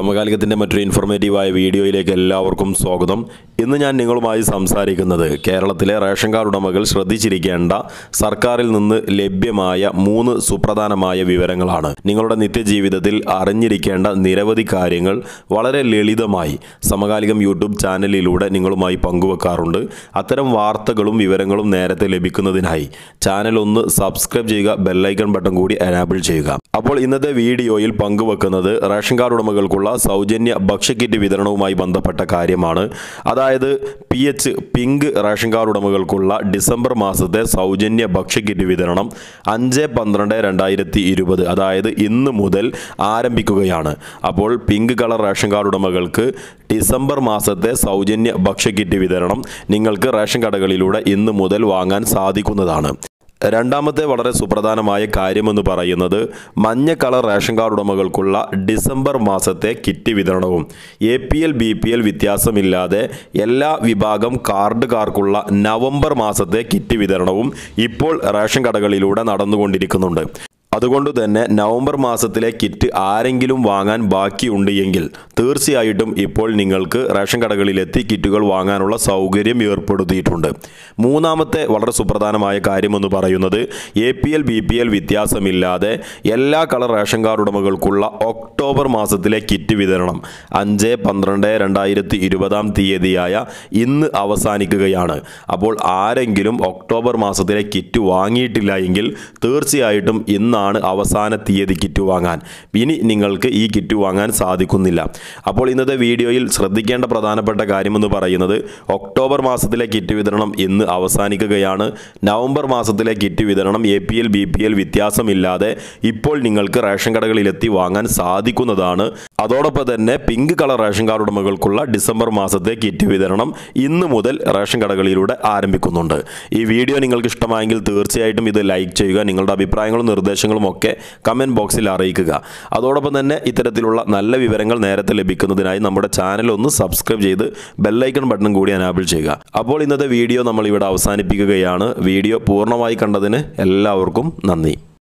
സമകാലികത്തിന്റെ മറ്റൊരു ഇൻഫോർമേറ്റീവായ വീഡിയോയിലേക്ക് എല്ലാവർക്കും സ്വാഗതം. ഇന്ന് ഞാൻ നിങ്ങളുമായി സംസാരിക്കുന്നത് കേരളത്തിലെ റേഷൻ കാർഡ് ഉടമകൾ ശ്രദ്ധിച്ചിരിക്കേണ്ട സർക്കാരിൽ നിന്ന് ലഭ്യമായ മൂന്ന് സുപ്രധാനമായ വിവരങ്ങളാണ്. നിങ്ങളുടെ നിത്യജീവിതത്തിൽ അറിഞ്ഞിരിക്കേണ്ട നിരവധി കാര്യങ്ങൾ വളരെ ലളിതമായി സമകാലികം യൂട്യൂബ് ചാനലിലൂടെ നിങ്ങളുമായി പങ്കുവെക്കാറുണ്ട്. അത്തരം വാർത്തകളും വിവരങ്ങളും നേരത്തെ ലഭിക്കുന്നതിനായി ചാനൽ ഒന്ന് സബ്സ്ക്രൈബ് ചെയ്യുക ബെല്ലൈക്കൺ ബട്ടൺ കൂടി എനാബിൾ ചെയ്യുക. അപ്പോൾ ഇന്നത്തെ വീഡിയോയിൽ പങ്കുവെക്കുന്നത് റേഷൻ കാർഡ് ഉടമകൾക്കുള്ള സൗജന്യ ഭക്ഷ്യക്കിറ്റ് വിതരണവുമായി ബന്ധപ്പെട്ട കാര്യമാണ്. അതായത് P H pink ration card ഉടമകൾക്കുള്ള December മാസത്തെ സൗജന്യ ഭക്ഷ്യക്കിറ്റ് വിതരണം അഞ്ച് പന്ത്രണ്ട് രണ്ടായിരത്തി ഇരുപത് അതായത് ഇന്ന് മുതൽ ആരംഭിക്കുകയാണ്. അപ്പോൾ പിങ്ക് കളർ റേഷൻ കാർഡ് ഉടമകൾക്ക് ഡിസംബർ മാസത്തെ സൗജന്യ ഭക്ഷ്യക്കിറ്റ് വിതരണം നിങ്ങൾക്ക് റേഷൻ കടകളിലൂടെ ഇന്ന് മുതൽ വാങ്ങാൻ സാധിക്കുന്നതാണ്. രണ്ടാമത്തെ വളരെ സുപ്രധാനമായ കാര്യമെന്ന് പറയുന്നത് മഞ്ഞ കളർ റേഷൻ കാർഡ് ഉടമകൾക്കുള്ള ഡിസംബർ മാസത്തെ കിറ്റ് വിതരണവും. A P L B P L വ്യത്യാസമില്ലാതെ എല്ലാ വിഭാഗം കാർഡുകാർക്കുള്ള നവംബർ മാസത്തെ കിറ്റ് വിതരണവും ഇപ്പോൾ റേഷൻ കടകളിലൂടെ നടന്നുകൊണ്ടിരിക്കുന്നുണ്ട്. അതുകൊണ്ട് തന്നെ നവംബർ മാസത്തിലെ കിറ്റ് ആരെങ്കിലും വാങ്ങാൻ ബാക്കിയുണ്ട് എങ്കിൽ തീർച്ചയായിട്ടും ഇപ്പോൾ നിങ്ങൾക്ക് റേഷൻ കടകളിലെത്തി കിറ്റുകൾ വാങ്ങാനുള്ള സൗകര്യം ഏർപ്പെടുത്തിയിട്ടുണ്ട്. മൂന്നാമത്തെ വളരെ സുപ്രധാനമായ കാര്യമെന്ന് പറയുന്നത് A P L B P L വ്യത്യാസമില്ലാതെ എല്ലാ കളർ റേഷൻ കാർഡ് ഉടമകൾക്കുള്ള ഒക്ടോബർ മാസത്തിലെ കിറ്റ് വിതരണം അഞ്ച് പന്ത്രണ്ട് രണ്ടായിരത്തി ഇരുപതാം തീയതിയായ ഇന്ന് അവസാനിക്കുകയാണ്. അപ്പോൾ ആരെങ്കിലും ഒക്ടോബർ മാസത്തിലെ കിറ്റ് വാങ്ങിയിട്ടില്ല എങ്കിൽ തീർച്ചയായിട്ടും ഇന്നാണ് അവസാന തീയതി കിറ്റ് വാങ്ങാൻ. ഇനി നിങ്ങൾക്ക് ഈ കിറ്റ് വാങ്ങാൻ സാധിക്കുന്നില്ല. അപ്പോൾ ഇന്നത്തെ വീഡിയോയിൽ ശ്രദ്ധിക്കേണ്ട പ്രധാനപ്പെട്ട കാര്യമെന്ന് പറയുന്നത് ഒക്ടോബർ മാസത്തിലെ കിറ്റ് വിതരണം ഇന്ന് അവസാനിക്കുകയാണ്. നവംബർ മാസത്തിലെ കിറ്റ് വിതരണം A P L B P L വ്യത്യാസമില്ലാതെ ഇപ്പോൾ നിങ്ങൾക്ക് റേഷൻ കടകളിലെത്തി വാങ്ങാൻ സാധിക്കുന്നതാണ്. അതോടൊപ്പം തന്നെ പിങ്ക് കളർ റേഷൻ കാർഡ് ഉടമകൾക്കുള്ള ഡിസംബർ മാസത്തെ കിറ്റ് വിതരണം ഇന്ന് മുതൽ റേഷൻ കടകളിലൂടെ ആരംഭിക്കുന്നുണ്ട്. ഈ വീഡിയോ നിങ്ങൾക്ക് ഇഷ്ടമായെങ്കിൽ തീർച്ചയായിട്ടും ഇത് ലൈക്ക് ചെയ്യുക നിങ്ങളുടെ അഭിപ്രായങ്ങളും നിർദ്ദേശങ്ങളും ഒക്കെ കമന്റ് ബോക്സിൽ അറിയിക്കുക. അതോടൊപ്പം തന്നെ ഇത്തരത്തിലുള്ള നല്ല വിവരങ്ങൾ നേരത്തെ ലഭിക്കുന്നതിനായി നമ്മുടെ ചാനൽ ഒന്ന് സബ്സ്ക്രൈബ് ചെയ്ത് ബെല്ലൈക്കൺ ബട്ടൺ കൂടി അനാബിൾ ചെയ്യുക. അപ്പോൾ ഇന്നത്തെ വീഡിയോ നമ്മൾ ഇവിടെ അവസാനിപ്പിക്കുകയാണ്. വീഡിയോ പൂർണമായി കണ്ടതിന് എല്ലാവർക്കും നന്ദി.